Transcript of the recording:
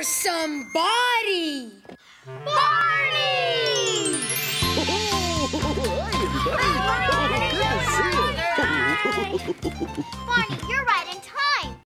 for somebody. Barney! Barney, oh, you're.